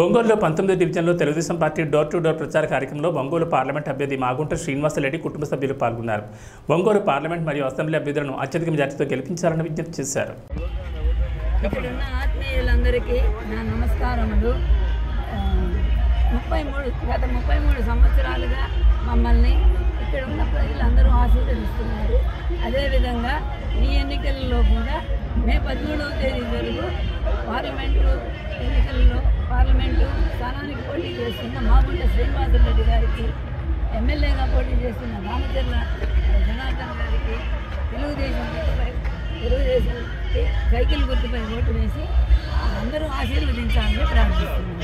ఒంగోలులో పంతొమ్మిదో డివిజన్లో Telugu Desam party door to door ప్రచార కార్యక్రమంలో ఒంగోలు పార్లమెంట్ అభ్యర్థి మాగుంట శ్రీనివాసరెడ్డి కుటుంబ సభ్యులు పాల్గొన్నారు. ఒంగోలు పార్లమెంట్ మరియు అసెంబ్లీ అభ్యర్థులను అత్యధిక మెజార్టీతో గెలిపించాలని విజ్ఞప్తి చేశారు. ఇక్కడున్న ఆత్మీయులందరికీ నా నమస్కారములు. ముప్పై మూడు గత ముప్పై మూడు సంవత్సరాలుగా మమ్మల్ని ఇక్కడ ఉన్న ప్రజలందరూ ఆశీర్వదిస్తున్నారు. అదేవిధంగా ఈ ఎన్నికలలో కూడా మే పదమూడవ తేదీ వరకు పార్లమెంటు ఎన్నికల్లో పార్లమెంటు స్థానానికి పోటీ చేస్తున్న మాగుంట శ్రీనివాసరెడ్డి గారికి ఎమ్మెల్యేగా పోటీ చేస్తున్న రామచర్ల జనార్దన్ గారికి తెలుగుదేశం గుర్తుపై తెలుగుదేశం సైకిల్ గుర్తుపై ఓటు వేసి అందరూ ఆశీర్వదించాలని ప్రార్థిస్తున్నాను.